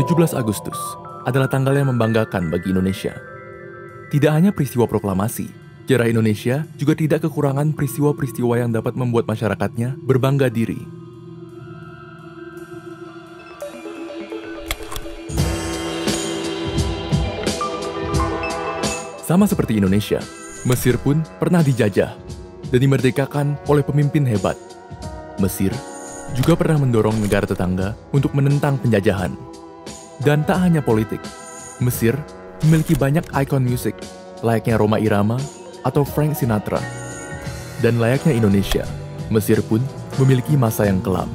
17 Agustus adalah tanggal yang membanggakan bagi Indonesia. Tidak hanya peristiwa proklamasi, sejarah Indonesia juga tidak kekurangan peristiwa-peristiwa yang dapat membuat masyarakatnya berbangga diri. Sama seperti Indonesia, Mesir pun pernah dijajah dan dimerdekakan oleh pemimpin hebat. Mesir juga pernah mendorong negara tetangga untuk menentang penjajahan. Dan tak hanya politik, Mesir memiliki banyak ikon musik, layaknya Roma Irama atau Frank Sinatra. Dan layaknya Indonesia, Mesir pun memiliki masa yang kelam.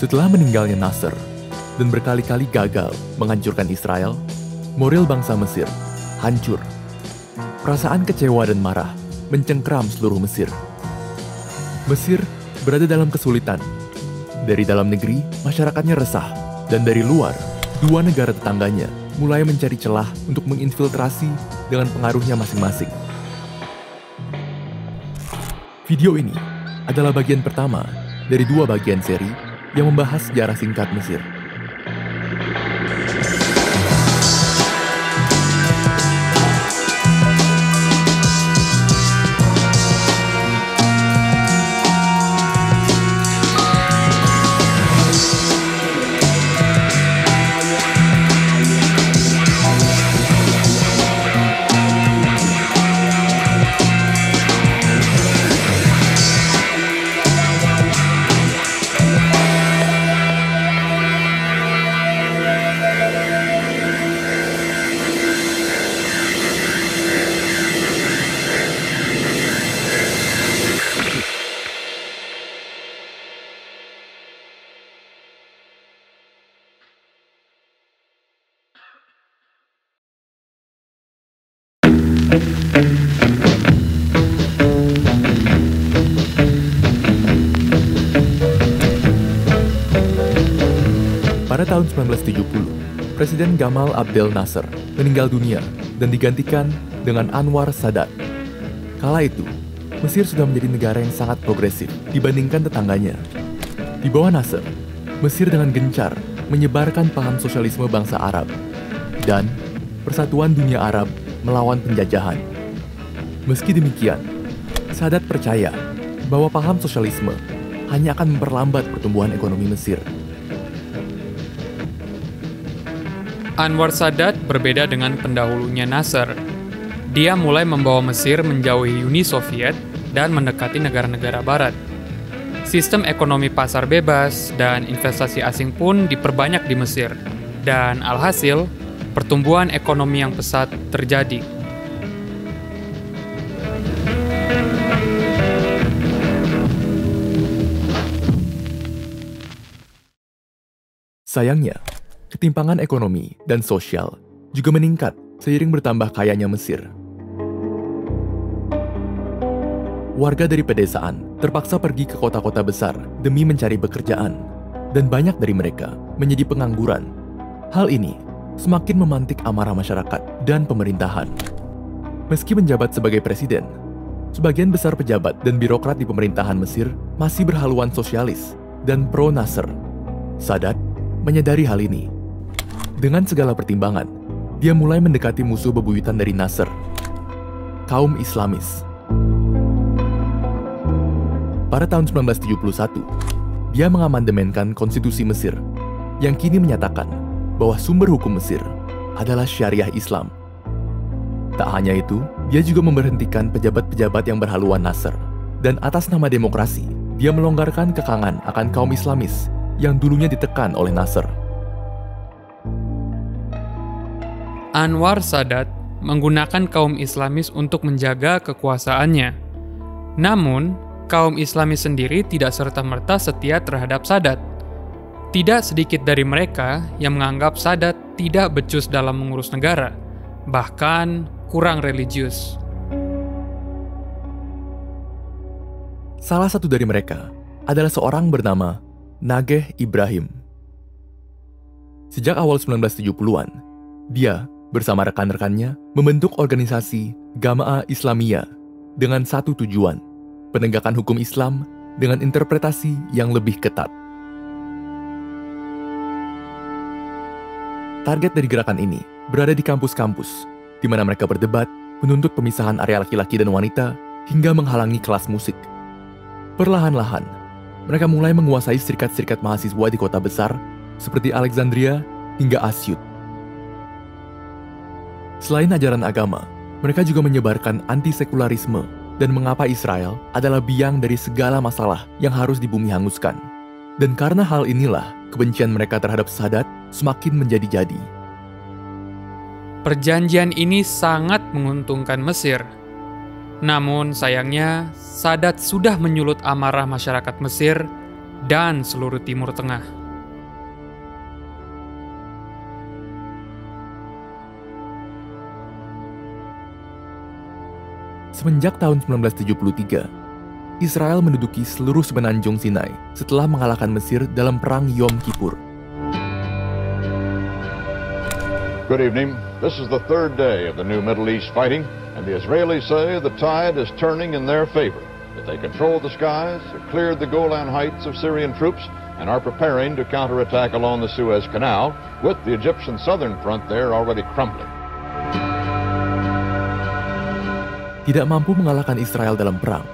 Setelah meninggalnya Nasser dan berkali-kali gagal menghancurkan Israel, moral bangsa Mesir hancur. Perasaan kecewa dan marah mencengkram seluruh Mesir. Mesir berada dalam kesulitan. Dari dalam negeri, masyarakatnya resah. Dan dari luar, dua negara tetangganya mulai mencari celah untuk menginfiltrasi dengan pengaruhnya masing-masing. Video ini adalah bagian pertama dari dua bagian seri yang membahas sejarah singkat Mesir. Pada tahun 1970, Presiden Gamal Abdel Nasser meninggal dunia dan digantikan dengan Anwar Sadat. Kala itu, Mesir sudah menjadi negara yang sangat progresif dibandingkan tetangganya. Di bawah Nasser, Mesir dengan gencar menyebarkan paham sosialisme bangsa Arab dan persatuan dunia Arab melawan penjajahan. Meski demikian, Sadat percaya bahwa paham sosialisme hanya akan memperlambat pertumbuhan ekonomi Mesir. Anwar Sadat berbeda dengan pendahulunya Nasser. Dia mulai membawa Mesir menjauhi Uni Soviet dan mendekati negara-negara barat. Sistem ekonomi pasar bebas dan investasi asing pun diperbanyak di Mesir. Dan alhasil, pertumbuhan ekonomi yang pesat terjadi. Sayangnya, ketimpangan ekonomi dan sosial juga meningkat seiring bertambah kayanya Mesir. Warga dari pedesaan terpaksa pergi ke kota-kota besar demi mencari pekerjaan, dan banyak dari mereka menjadi pengangguran. Hal ini semakin memantik amarah masyarakat dan pemerintahan. Meski menjabat sebagai presiden, sebagian besar pejabat dan birokrat di pemerintahan Mesir masih berhaluan sosialis dan pro-Nasser. Sadat menyadari hal ini. Dengan segala pertimbangan, dia mulai mendekati musuh bebuyutan dari Nasser, kaum Islamis. Pada tahun 1971, dia mengamandemenkan konstitusi Mesir yang kini menyatakan bahwa sumber hukum Mesir adalah syariah Islam. Tak hanya itu, dia juga memberhentikan pejabat-pejabat yang berhaluan Nasser. Dan atas nama demokrasi, dia melonggarkan kekangan akan kaum Islamis yang dulunya ditekan oleh Nasser. Anwar Sadat menggunakan kaum Islamis untuk menjaga kekuasaannya. Namun, kaum Islamis sendiri tidak serta-merta setia terhadap Sadat. Tidak sedikit dari mereka yang menganggap Sadat tidak becus dalam mengurus negara, bahkan kurang religius. Salah satu dari mereka adalah seorang bernama Nageh Ibrahim. Sejak awal 1970-an, dia bersama rekan-rekannya membentuk organisasi Gama'a Islamiyah dengan satu tujuan, penegakan hukum Islam dengan interpretasi yang lebih ketat. Target dari gerakan ini berada di kampus-kampus, di mana mereka berdebat, menuntut pemisahan area laki-laki dan wanita, hingga menghalangi kelas musik. Perlahan-lahan, mereka mulai menguasai serikat-serikat mahasiswa di kota besar seperti Alexandria hingga Asyut. Selain ajaran agama, mereka juga menyebarkan anti-sekularisme dan mengapa Israel adalah biang dari segala masalah yang harus dibumi hanguskan. Dan karena hal inilah, kebencian mereka terhadap Sadat semakin menjadi-jadi. Perjanjian ini sangat menguntungkan Mesir. Namun sayangnya, Sadat sudah menyulut amarah masyarakat Mesir dan seluruh Timur Tengah. Semenjak tahun 1973, Israel menduduki seluruh semenanjung Sinai setelah mengalahkan Mesir dalam Perang Yom Kippur. Good evening. This is the third day of the new Middle East fighting, and the Israelis say the tide is turning in their favor. That they control the skies, have cleared the Golan Heights of Syrian troops, and are preparing to counterattack along the Suez Canal, with the Egyptian southern front there already crumbling. Tidak mampu mengalahkan Israel dalam perang,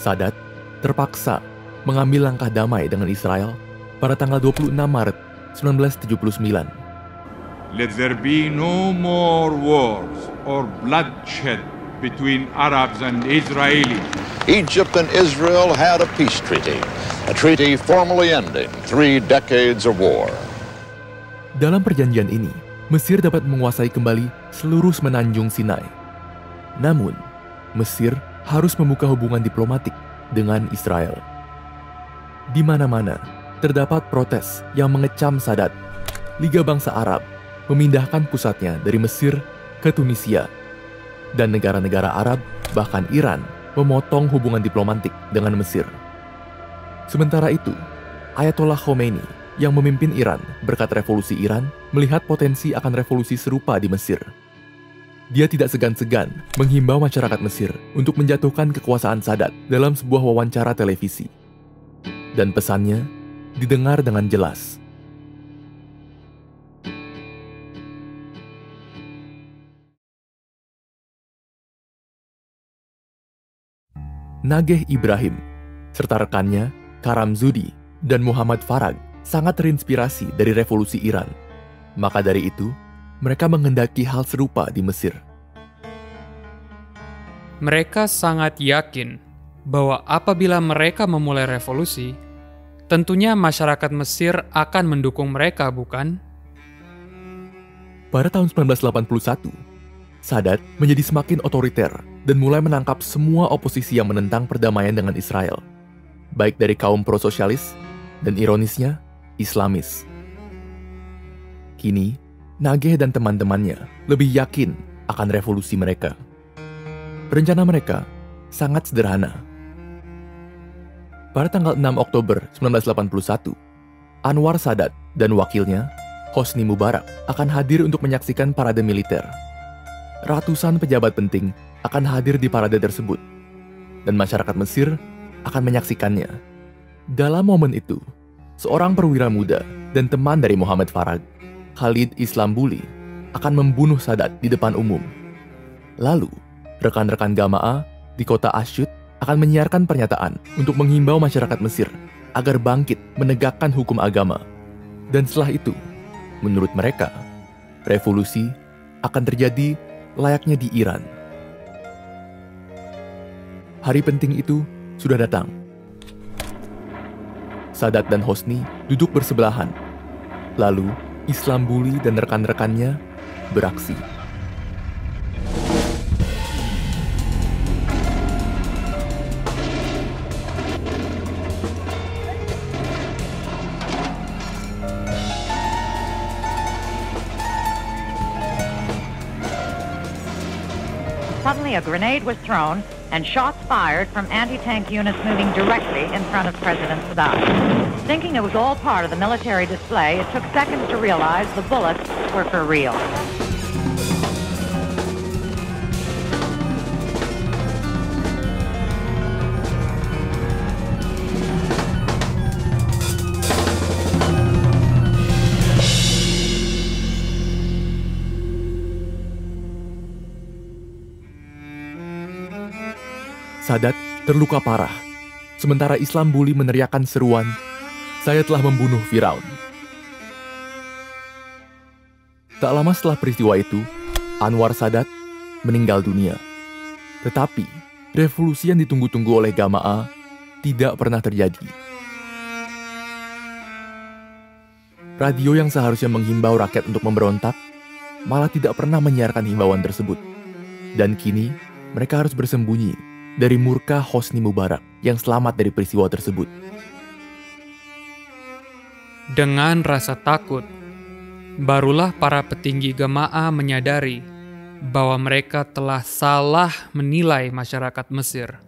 Sadat terpaksa mengambil langkah damai dengan Israel pada tanggal 26 Maret 1979. Let there be no more wars or bloodshed between Arabs and Israelis. Egypt and Israel had a peace treaty, a treaty formally ending three decades of war. Dalam perjanjian ini, Mesir dapat menguasai kembali seluruh semenanjung Sinai. Namun, Mesir harus membuka hubungan diplomatik dengan Israel. Di mana-mana terdapat protes yang mengecam Sadat. Liga Bangsa Arab memindahkan pusatnya dari Mesir ke Tunisia. Dan negara-negara Arab, bahkan Iran, memotong hubungan diplomatik dengan Mesir. Sementara itu, Ayatollah Khomeini yang memimpin Iran berkat revolusi Iran melihat potensi akan revolusi serupa di Mesir. Dia tidak segan-segan menghimbau masyarakat Mesir untuk menjatuhkan kekuasaan Sadat dalam sebuah wawancara televisi. Dan pesannya didengar dengan jelas. Nageh Ibrahim, serta rekannya Karam Zudi dan Muhammad Farag sangat terinspirasi dari revolusi Iran. Maka dari itu, mereka menghendaki hal serupa di Mesir. Mereka sangat yakin bahwa apabila mereka memulai revolusi, tentunya masyarakat Mesir akan mendukung mereka, bukan? Pada tahun 1981, Sadat menjadi semakin otoriter dan mulai menangkap semua oposisi yang menentang perdamaian dengan Israel, baik dari kaum pro-sosialis dan ironisnya, Islamis. Kini, Nageh dan teman-temannya lebih yakin akan revolusi mereka. Rencana mereka sangat sederhana. Pada tanggal 6 Oktober 1981, Anwar Sadat dan wakilnya, Hosni Mubarak, akan hadir untuk menyaksikan parade militer. Ratusan pejabat penting akan hadir di parade tersebut, dan masyarakat Mesir akan menyaksikannya. Dalam momen itu, seorang perwira muda dan teman dari Muhammad Farag Khalid Islambuli akan membunuh Sadat di depan umum. Lalu, rekan-rekan Gama'a di kota Asyut akan menyiarkan pernyataan untuk menghimbau masyarakat Mesir agar bangkit menegakkan hukum agama. Dan setelah itu, menurut mereka, revolusi akan terjadi layaknya di Iran. Hari penting itu sudah datang. Sadat dan Hosni duduk bersebelahan. Lalu, Islam Bully dan rekan-rekannya beraksi. Suddenly, a grenade was thrown and shots fired from anti-tank units moving directly in front of President Sadat. Thinking it was all part of the military display, it took seconds to realize the bullets were for real. Sadat terluka parah, sementara Islam Buli meneriakkan seruan saya telah membunuh Firaun. Tak lama setelah peristiwa itu, Anwar Sadat meninggal dunia. Tetapi, revolusi yang ditunggu-tunggu oleh Gama'a tidak pernah terjadi. Radio yang seharusnya menghimbau rakyat untuk memberontak, malah tidak pernah menyiarkan himbauan tersebut. Dan kini, mereka harus bersembunyi dari murka Hosni Mubarak yang selamat dari peristiwa tersebut. Dengan rasa takut, barulah para petinggi Gemaah menyadari bahwa mereka telah salah menilai masyarakat Mesir.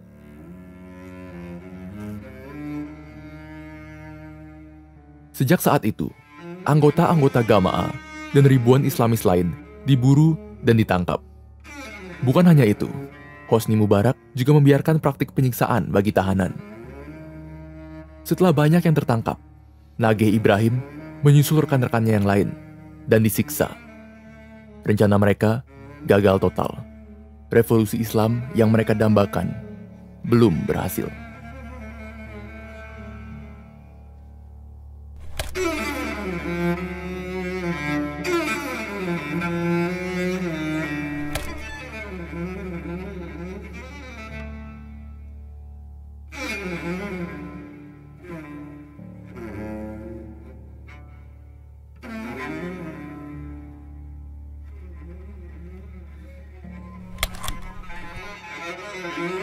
Sejak saat itu, anggota-anggota Gama'a dan ribuan Islamis lain diburu dan ditangkap. Bukan hanya itu, Hosni Mubarak juga membiarkan praktik penyiksaan bagi tahanan. Setelah banyak yang tertangkap, Nageh Ibrahim menyusul rekan-rekannya yang lain dan disiksa. Rencana mereka gagal total. Revolusi Islam yang mereka dambakan belum berhasil. Mm-hmm.